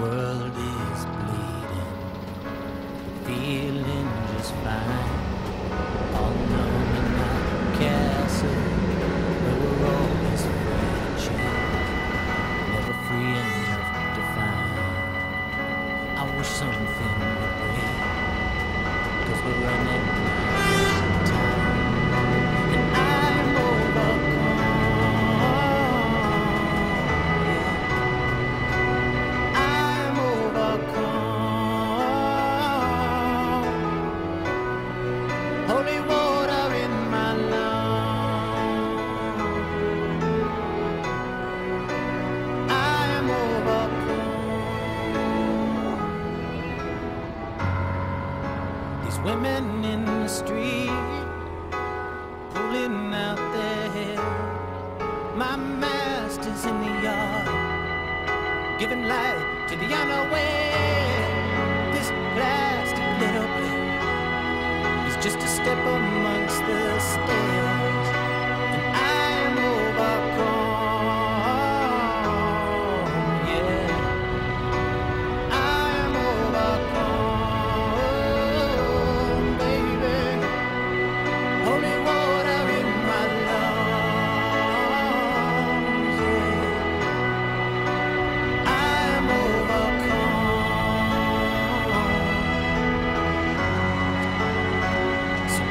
world is bleeding, feeling just fine. All known in our castle, where we're always reaching, never free enough to find. I wish some These women in the street pulling out their hair. My master's in the yard, giving light to the unaware.